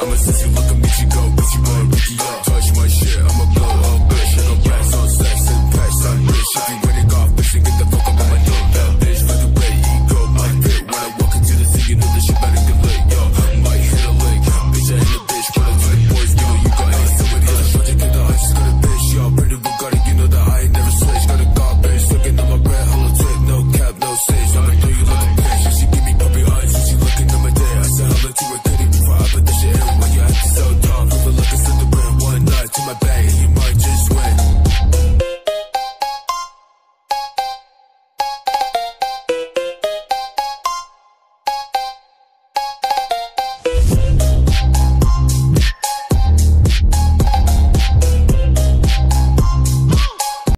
I'm a sissy, look at me, she go, bitch, you boy, Ricky up. Touch my shit, I'm a blow up, bitch, I don't pass on sex and pass on shit. If you ready, golf, bitch, and get the fuck